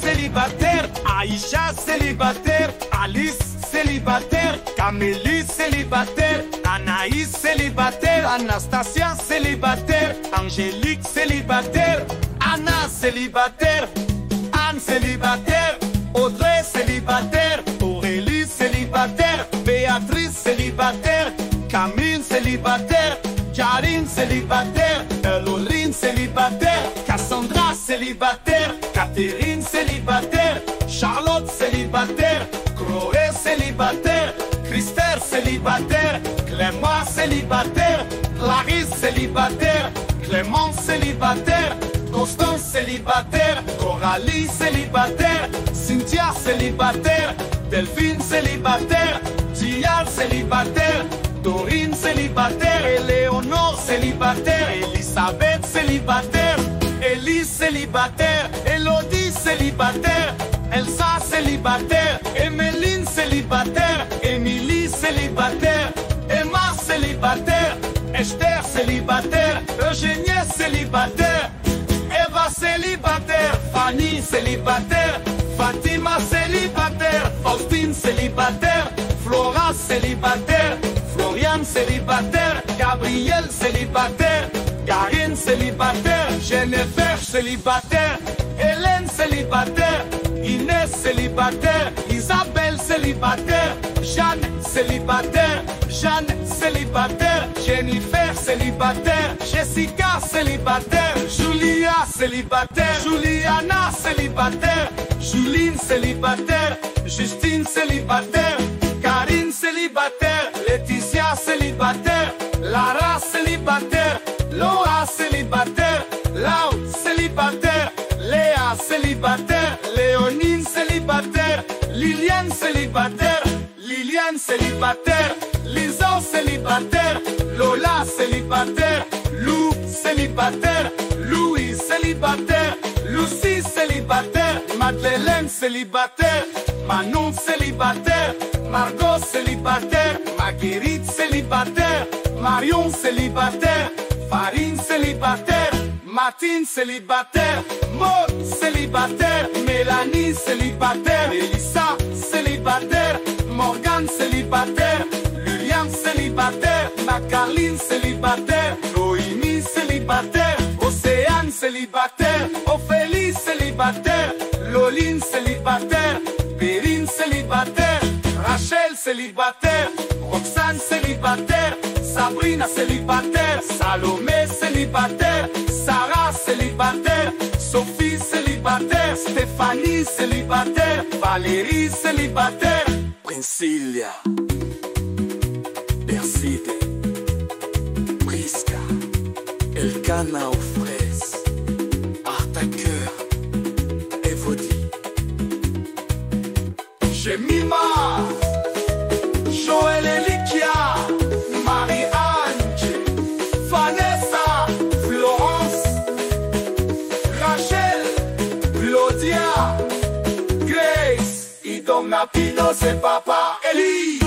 célibataire, Aïcha célibataire, Alice célibataire, Camélie célibataire, Anaïs célibataire, Anastasia célibataire, Angélique célibataire, Anna célibataire, Anne célibataire, Audrey célibataire, Aurélie célibataire, Béatrice célibataire, Camille célibataire, Karine célibataire, Eloline célibataire, célibataire, Catherine célibataire, Charlotte célibataire, Chloé célibataire, Christelle célibataire, Clément célibataire, Clarisse célibataire, Clément célibataire, Constance célibataire, Coralie célibataire, Cynthia célibataire, Delphine célibataire, Tia célibataire, Dorine célibataire, Éléonore célibataire, Elisabeth célibataire, Élise célibataire, Elodie célibataire, Elsa célibataire, Emeline célibataire, Émilie célibataire, Emma célibataire, Esther célibataire, Eugénie célibataire, Eva célibataire, Fanny célibataire, Fatima célibataire, Faustine célibataire, Flora célibataire, Florian célibataire, Gabriel célibataire, Karine célibataire, Jennifer célibataire, Hélène célibataire, Inès célibataire, Isabelle célibataire, Jeanne célibataire, Jeanne célibataire, Jennifer célibataire, Jessica célibataire, Julia célibataire, Juliana célibataire, Juline célibataire, Justine célibataire, Karine célibataire, Laetitia célibataire, Lara célibataire, Laura célibataire, Lau célibataire, Léa célibataire, Léonine célibataire, Liliane célibataire, Liliane célibataire, Lison célibataire, Lola célibataire, Lou célibataire, Louis célibataire, Lucie célibataire, Madeleine célibataire, Manon célibataire, Margot célibataire, Marguerite célibataire, Marion célibataire, Farine célibataire, Martine célibataire, Maud célibataire, Mélanie célibataire, Elissa célibataire, Morgane célibataire, Lilian célibataire, Macaline célibataire, Noémie célibataire, Océane célibataire, Sabrina célibataire, Salomé célibataire, Sarah célibataire, Sophie célibataire, Stéphanie célibataire, Valérie célibataire, Priscilla, Perside, Prisca, Elkana aux fraises, Artaqueur, Evodie, Jemima, Joël Grace y Don Apino se papá Eli.